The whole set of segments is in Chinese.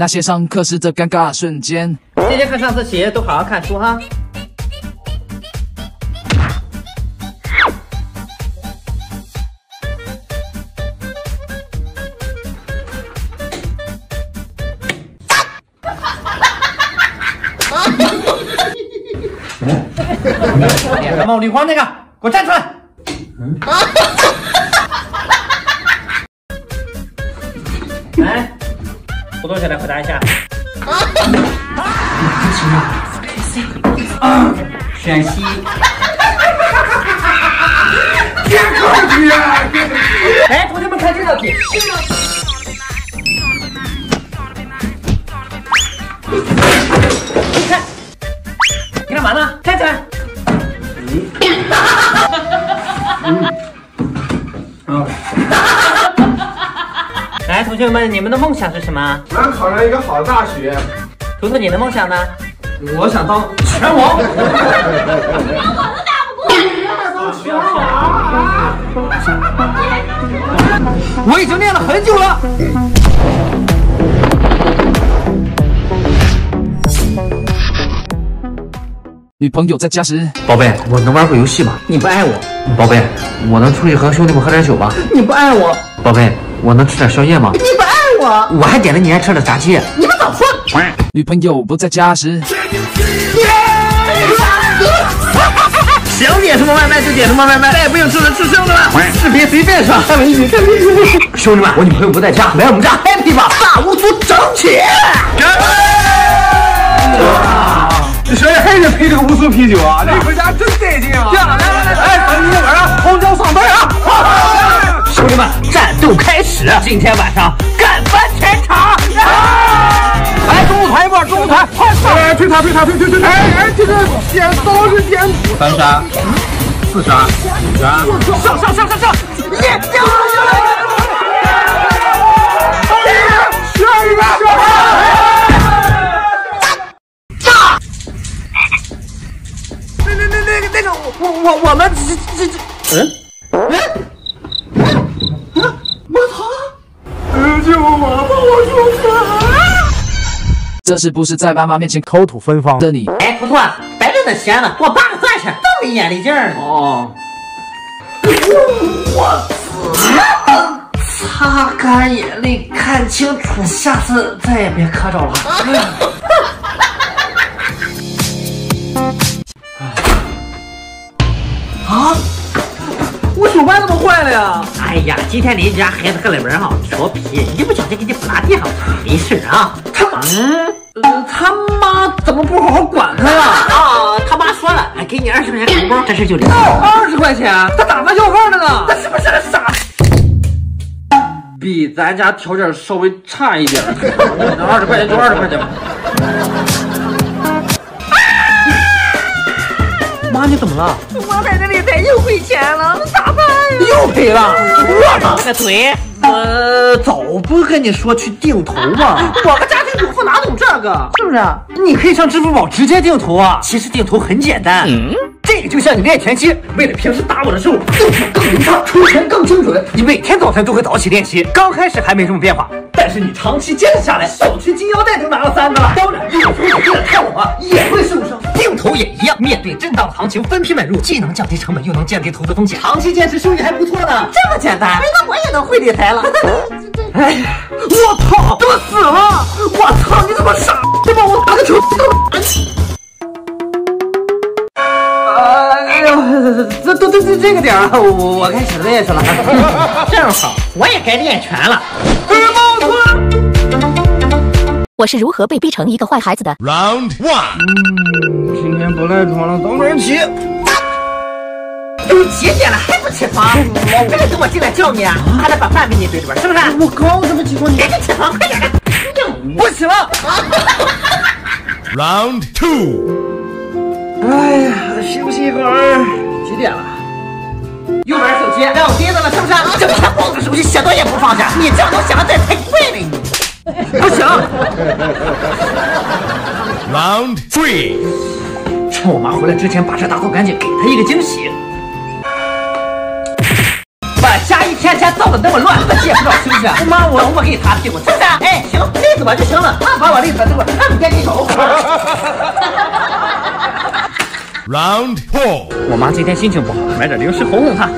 那些上课时的尴尬瞬间。今天课上自习，都好好看书哈。脸上冒绿光那个，给我站出来！来，互动起来回答一下。选 C。别考题啊！来，同学们看这道题。看，你干嘛呢？站起来。嗯。来，同学们，你们的梦想是什么？我想考上一个好的大学。图图，你的梦想呢？我想当拳王。我都打不过。拳王！我已经练了很久了。女朋友在家时，宝贝，我能玩会游戏吗？你不爱我。宝贝，我能出去和兄弟们喝点酒吗？你不爱我。宝贝，我能吃点宵夜吗？你不爱我。我还点了你爱吃的炸鸡。你们早说。女朋友不在家时，想点什么外卖就点什么外卖，再也不用吃了吃剩的了。视频随便刷，看美女看美女。兄弟们，我女朋友不在家，来我们家 happy 吧！大无族整起。这宵夜还得配这个乌苏啤酒啊！这回家真带劲啊！来来来，哎，等今天晚上红椒上班啊！兄弟们，战斗开始！今天晚上干翻全场！来，中路团一波，中路团，快上！哎，推塔推塔推推推！哎哎，这个点刀是点三杀，四杀，五杀，上上上上上！耶！上下是不是在爸妈面前口吐芬芳的你？哎，图图，别整那闲了，给我拔个钻去，这么眼力劲儿。哦，我擦干眼泪，看清楚，下次再也别磕着了。啊！我手办怎么坏了呀？哎呀，今天邻家孩子搁里边哈调皮，一不小心给你拉地上了。没事啊。他妈，嗯，呃，他妈怎么不好好管他呀？啊，他妈说了，哎给你二十块钱红包，这事就了。二十块钱？他打发要饭的呢？他是不是个傻？比咱家条件稍微差一点，那二十块钱就二十块钱吧。妈，你怎么了？我在这里台又亏钱了，咋办呀？又赔了？我操个腿！呃，早不跟你说去定投吗？我个家庭主妇哪懂这个？是不是？你可以上支付宝直接定投啊。其实定投很简单，嗯，这个就像你练拳击，为了平时打我的时候动作更流畅，出拳更精准，你每天早晨都会早起练习。刚开始还没什么变化，但是你长期坚持下来，小区金腰带都拿了三个了。当然，有时候你练得太猛了，也会受伤。定投也一样，面对震荡行情分批买入，既能降低成本，又能降低投资风险，长期坚持收益还不错呢。这么简单，那我也能会理财了。哎，我操，怎么死了？我操，你怎么傻？这把我打个球都打起。哎呦，这都都这这个点儿了，我我该写作业去了。正好，我也该练拳了。我是如何被逼成一个坏孩子的。Round one. 今天不赖床了，早点起。都几点了还不起床？我非得等我进来叫你啊！还得把饭给你堆里边，是不是？我刚怎么起床？你赶紧起床，快点的！不行了。Round two. 哎呀，休息一会儿。几点了？又玩手机，让我憋着了是不是？整天抱着手机写作业不放下，你这样能想的太快了你。不行，Round three. 趁我妈回来之前把这打扫干净，给她一个惊喜。造的那么乱，自己也不知道是不是？妈，我我给你擦屁股，是不是？哎，行，累死我就行了。妈，把我累死，这我看不见你手。Round four. 我妈今天心情不好，买点零食哄哄她。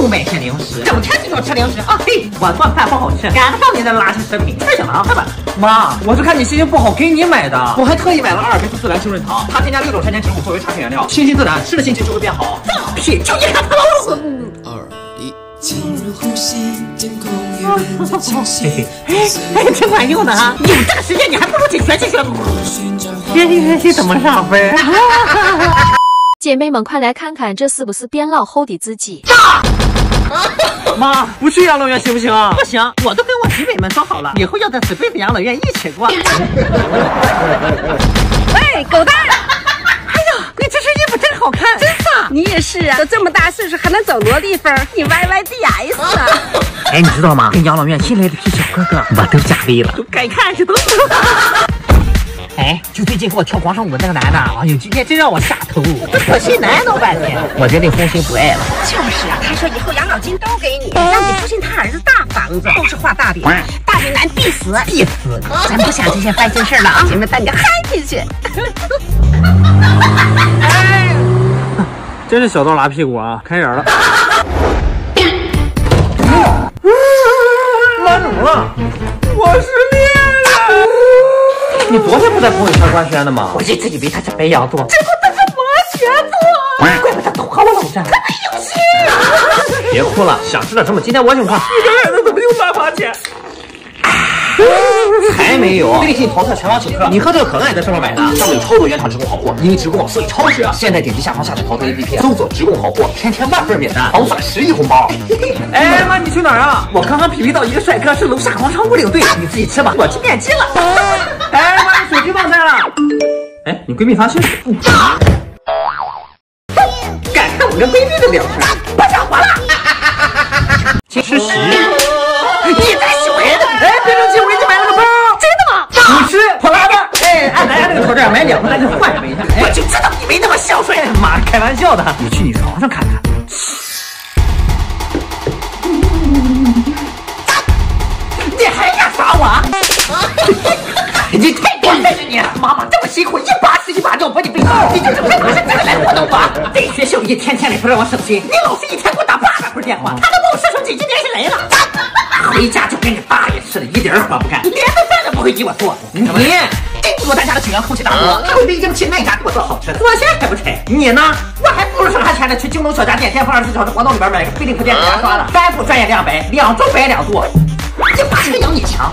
又买些零食，整天就知道吃零食啊！嘿，我做饭不好吃，赶不上你的垃圾食品，吃行了，快吧。妈，我是看你心情不好给你买的。我还特意买了阿尔卑斯自然清润糖，它添加六种天然植物作为茶品原料，清新自然，吃了心情就会变好。放屁！就你看他老死。二一，进入呼吸，天空也变得清晰。哎，挺管用的啊！有这个时间，你还不如去学习学。寻找学习学习怎么上分？姐妹们，快来看看这是不是边烙齁的自己？妈，不去养老院行不行啊？不行，我都跟我弟妹们说好了，以后要在 Space 养老院一起过。喂，狗蛋儿，哎呀，你这身衣服真好看，真飒！你也是啊，都这么大岁数还能走萝莉风，你 YYDS 啊！哎，你知道吗？跟养老院新来的批小哥哥，我都加微了，都该看是都。哎，就最近给我跳广场舞那个男的，哎呦，今天真让我下头，这可惜难弄半天，我决定红心不爱了。就是啊，他说以后养老金都给你，让你住进他儿子大房子，都是画大饼，大饼男必死，必死！咱不想这些烦心事儿了啊，你们带你嗨进去。真是小刀拉屁股啊！开眼了。妈怎么了？我失恋了。你昨天不在朋友圈官宣的吗？我一直以为他是白羊座，结果他是摩羯座，怪不得投靠我老丈，他没有心。别哭了，想吃点什么？今天我请客。你这孩子怎么又乱花钱？还没有，微信淘特全网请客。你喝这个可乐也在上面买的，上面有超多原厂直供好货，因为直供所以超值。现在点击下方下载淘特 APP，搜索直供好货，天天万份免单，狂返十亿红包。哎妈，你去哪儿啊？我刚刚匹配到一个帅哥，是楼下广场舞领队，你自己吃吧，我去面基了。哎妈，你手机忘带了。哎，你闺蜜发信息。敢看我跟闺蜜的聊天，不想活了。吃屎！你在水？哎，别生气，我给你买了个包。真的吗？你吃破拉的。哎，按咱家这个条件买两个，咱就换一下。我就知道你没那么孝顺。妈，开玩笑的。你去你床上看看。你还敢耍我？你太变态了你！妈妈这么辛苦，一把屎一把尿把你背，你就是配合上这个来活动吧？在学校一天天的不让我省心，你老师一天给我打八百回电话，他都把我设成紧急联系人了。回家就跟个大爷似的，一点活不干，连个饭都不会给我做。你真给我咱家的清凉空气大锅，他会背经起恁家给我做好吃的，我现在还不拆。你呢？我还不如省下钱呢，去京东小家电天猫二十四小时活动里边买个飞利浦电子牙刷了，三副专业两百，两周白两度，这把这个养你强。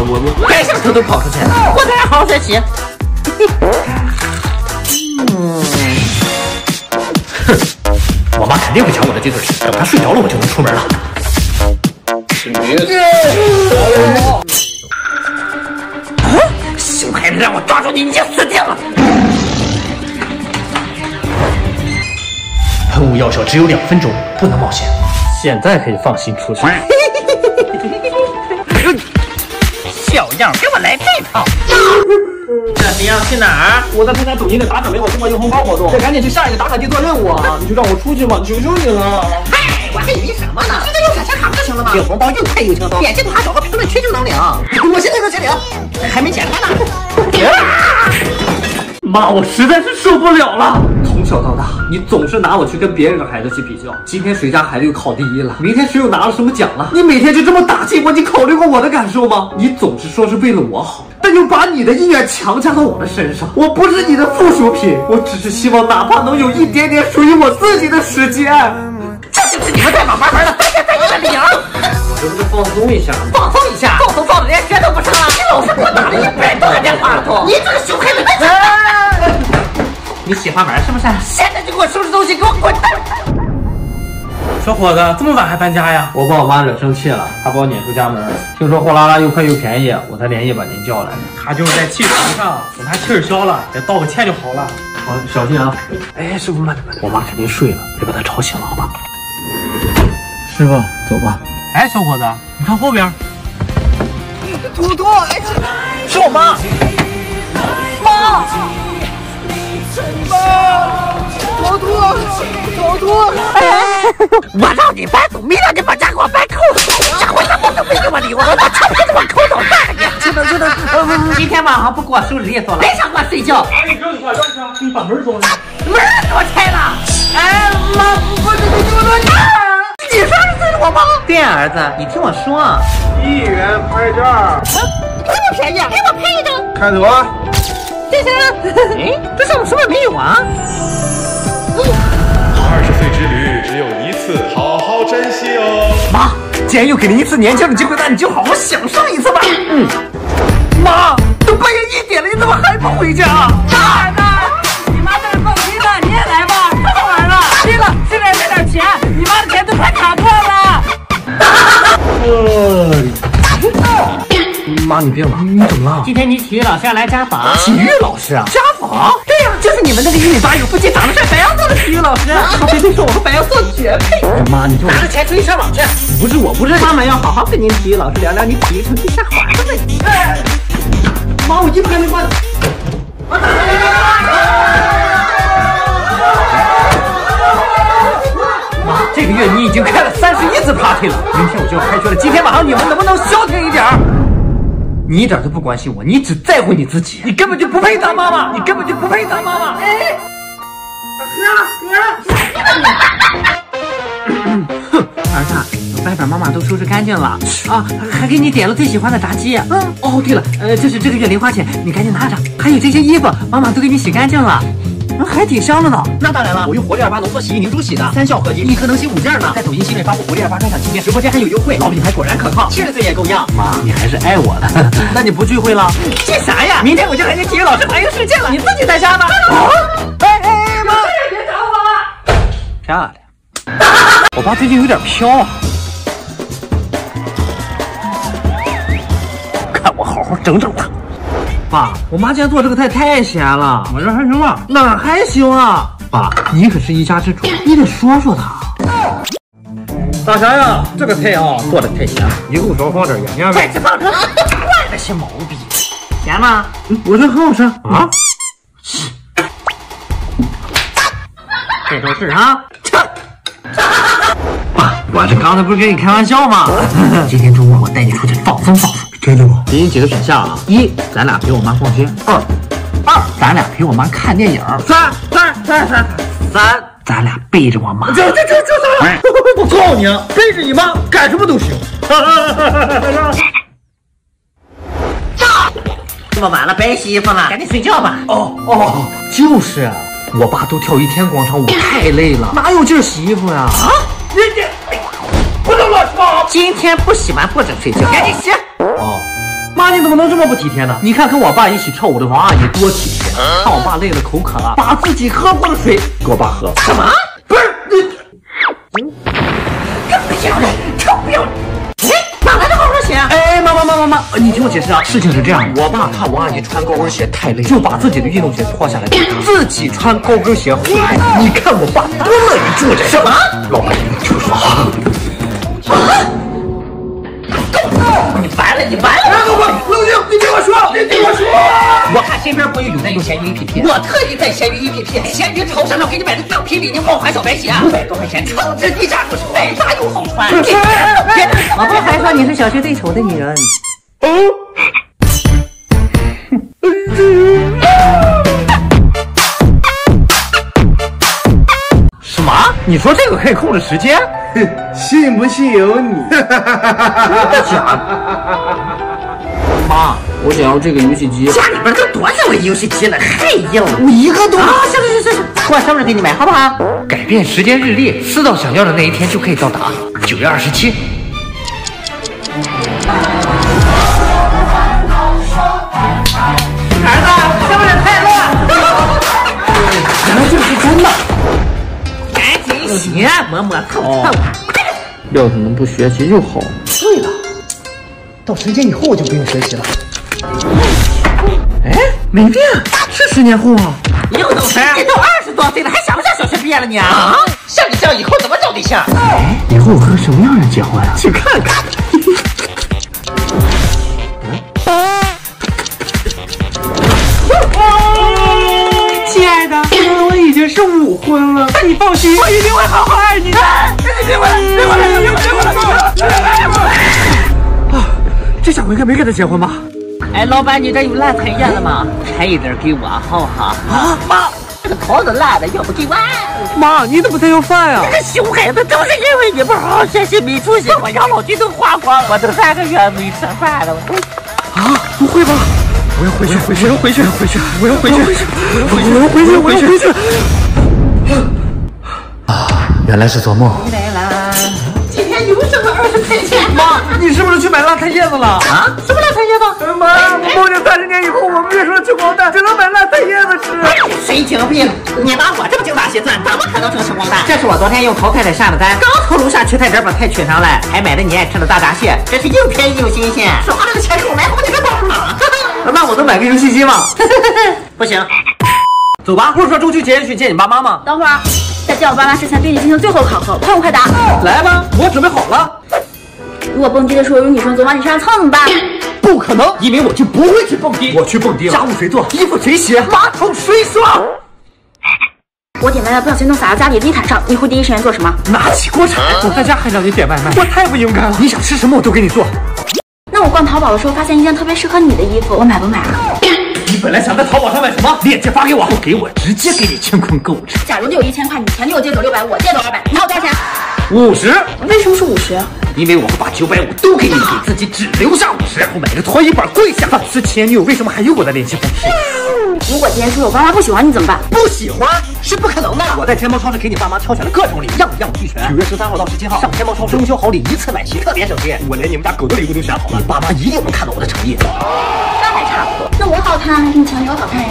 我我那个我我我该想偷偷跑出去，我在这好好学习。哼我妈肯定会抢我的鸡腿吃，等她睡着了我就能出门了。熊孩子，让我抓住你，你就死定了！喷雾药效只有两分钟，不能冒险。现在可以放心出去。小样，给我来这套！那你要去哪儿？我在参加抖音的打卡美好中国用红包活动，得赶紧去下一个打卡地做任务啊！你就让我出去吧，求求你了。嗨，我还以为什么呢？直接用闪现卡不就行了吗？领红包又快又轻松，点击左下角的评论区就能领。我现在就去领，妈，我实在是受不了了！从小到大，你总是拿我去跟别人的孩子去比较。今天谁家孩子又考第一了？明天谁又拿了什么奖了？你每天就这么打击我，你考虑过我的感受吗？你总是说是为了我好，但又把你的意愿强加到我的身上。我不是你的附属品，我只是希望哪怕能有一点点属于我自己的时间。这就是你们在网吧玩的三天三夜的理由。我这不是放松一下吗？放松一下，放松放的连学都不上了。你老是给我打了一百多个电话了都，你这个熊孩子！你喜欢玩是不是？现在就给我收拾东西，给我滚蛋！小伙子，这么晚还搬家呀？我把我妈惹生气了，她把我撵出家门。听说货拉拉又快又便宜，我才连夜把您叫来的。他就是在气头上，等他气儿消了，再道个歉就好了。好，小心啊！哎，师傅慢点，慢点，我妈肯定睡了，别把她吵醒了，好吧？师傅，走吧。哎，小伙子，你看后边，图图，哎，是我妈，妈，妈，图图，图图，哎，我让你搬走，没让你把家给我搬空，下回他们都没给我理我，我操，别给我抠走大爷！知道知道，今天晚上不给我收拾利索了，没想给我睡觉，哎，你让你让你，你把门锁上。门给我开了。哎，妈，我这这这么多你上次追的我吗？对呀，儿子，你听我说，一元拍价，这么便宜，给我拍一张。开走啊！谢谢。哎，这上面什么也没有啊？二十岁之旅只有一次，好好珍惜哦。妈，既然又给你一次年轻的机会，那你就好好享受一次吧。嗯。妈，都半夜一点了，你怎么还不回家？儿妈，你病了？你怎么了？今天你体育老师要来家访。体育老师啊？家访？对呀、就是你们那个一米八有腹肌、长得帅、白羊座的体育老师。他非得说我和白羊座绝配。妈，你就拿着钱出去上网去。不是我不认识。妈妈要好好跟您体育老师聊聊你体育成绩下滑的问题。妈，我衣服还没关。妈，这个月你已经开了三十一次 party 了，明天我就要开学了，今天晚上你们能不能消停一点儿？你一点都不关心我，你只在乎你自己，你根本就不配当妈妈，你根本就不配当妈妈。哎，哼，儿子，外边妈妈都收拾干净了啊，还给你点了最喜欢的炸鸡。嗯，哦，对了，呃，这是这个月零花钱，你赶紧拿着。还有这些衣服，妈妈都给你洗干净了。嗯，还挺香的呢。那当然了，我用活力二八浓缩洗衣凝珠洗的，三效合一，一颗能洗五件呢。在抖音系列发布活力二八专享期间，直播间还有优惠，老品牌果然可靠，七十岁也够样。妈，你还是爱我的。那你不聚会了？聚啥呀？明天我就和你体育老师环游世界了，你自己在家呢。啊！哎哎妈！别找我。漂亮。我爸最近有点飘啊。看我好好整整他。爸，我妈今天做这个菜太咸了，我这还行吧。哪儿还行啊？爸，你可是一家之主，你得说说她。大侠呀，这个菜啊做的太咸了，以后少放点盐呀。再次放这，惯了些毛病。咸吗？我这很好吃啊。这都是啊。爸，我这刚才不是跟你开玩笑吗？今天中午我带你出去放松放松。真的吗？给你几个选项啊：一，咱俩陪我妈逛街；二，二，咱俩陪我妈看电影；三，三，三，三，三，咱俩背着我妈。这这这这啥？我告诉你，背着你妈干什么都行。这么晚了，别洗衣服了，赶紧睡觉吧。哦哦，就是啊，我爸都跳一天广场舞，太累了，哪有劲儿洗衣服呀？啊，你你不能乱说！今天不洗完不准睡觉，赶紧洗。哦，妈，你怎么能这么不体贴呢？你看跟我爸一起跳舞的王阿姨多体贴，看我爸累了口渴了，把自己喝过的水给我爸喝。什么？不是你，这不要脸，臭不要脸！哎，哪来的高跟鞋？哎，妈妈妈妈妈，你听我解释啊，事情是这样的，我爸看王阿姨穿高跟鞋太累，就把自己的运动鞋脱下来，自己穿高跟鞋回来。你看我爸多乐意助人。什么？老阿姨，你听我说啊。了，你完了！冷静，你听我说，你听我说。我看身边朋友有在用闲鱼 APP，我特意在闲鱼 APP 闲鱼潮上上给你买的貂皮李宁爆款小白鞋，五百多块钱，超值低价入手，百搭又好穿。别，我不还说你是小区最丑的女人。什么？你说这个可以控制时间？信不信由你。妈，我想要这个游戏机。家里边都多少个游戏机了，还要？我一个都啊！行行行行行，过生日给你买，好不好？改变时间日历，撕到想要的那一天就可以到达。九月二十七。儿洗，摸摸透透啊！要是能不学习就好。对了，到十年以后我就不用学习了。哎，没变，是十年后啊。有懂事，你都二十多岁了，还想不想小学毕业了你啊？像你这样以后怎么找对象？以后我和什么样人结婚啊？去看看。婚了，但你放心，我一定会好好爱你的。你别过来，别过来，别过来，别过来！啊，这下我应该没跟他结婚吧？哎，老板，你这有烂菜叶子吗？开一点给我好不好。啊，妈，这个桃子烂的，要不给我？妈，你怎么才要饭呀？这个熊孩子都是因为你不好好学习没出息，我养老金都花光了，我都三个月没吃饭了。啊，不会吧？我要回去，回去，我要回去，回去，我要回去，我要回去，我要回去，我要回去。啊，原来是做梦。来啦，今天又剩了二十块钱。妈，你是不是去买辣菜叶子了？啊，什么辣菜叶子？妈，我梦见三十年以后我们变成了穷光蛋，只能买辣菜叶子吃。神经病！你拿我这么精打细算，怎么可能成穷光蛋？这是我昨天用淘菜菜下的单，刚从楼下取菜点把菜取上来，还买的你爱吃的大闸蟹，真是又便宜又新鲜。说话这个钱给我买好几个包呢。那我能买个游戏机吗？不行，走吧，不是说中秋节去见你爸妈吗？等会儿，在见我爸妈之前，对你进行最后考核，快问快答。来吧，我准备好了。如果蹦迪的时候有女生总往你身上蹭怎么办？不可能，因为我就不会去蹦迪。我去蹦迪了，家务谁做？衣服谁洗？马桶谁刷？我点外卖不小心弄洒到家里的地毯上，你会第一时间做什么？拿起锅铲。我在家还让你点外卖，我太不应该了。你想吃什么我都给你做。那我逛淘宝的时候发现一件特别适合你的衣服，我买不买啊？你本来想在淘宝上买什么？链接发给我，不给我直接给你清空购物车。假如你有一千块，你前女友借走六百，我借走二百，你还有多少钱？五十，为什么是五十？因为我会把九百五都给你，给自己只留下五十，然后买个拖衣板跪下。反思前女友为什么还有我的联系方式？如果今天出我爸妈不喜欢你怎么办？不喜欢是不可能的。我在天猫超市给你爸妈挑选了各种礼，样样俱全。九月十三号到十七号，上天猫超市中秋好礼一次买齐，特别省心。我连你们家狗的礼物都选好了，你爸妈一定能看到我的诚意。那那我好看还是你前女友好看呀？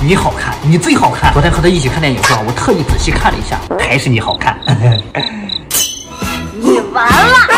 你好看，你最好看。昨天和他一起看电影时候，我特意仔细看了一下，还是你好看。你完了。